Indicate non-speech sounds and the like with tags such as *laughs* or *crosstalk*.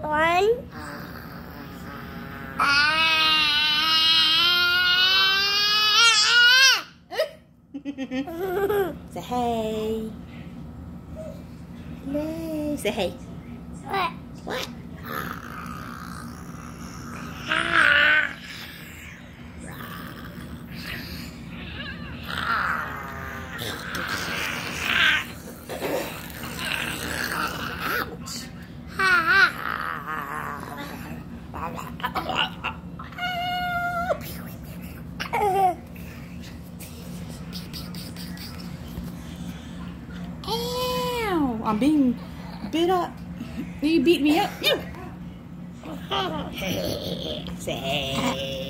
One. *laughs* Say hey. Yay. Say hey. What? What? Ouch. *laughs* Ow! I'm being bit up. You beat me up. *laughs* Say.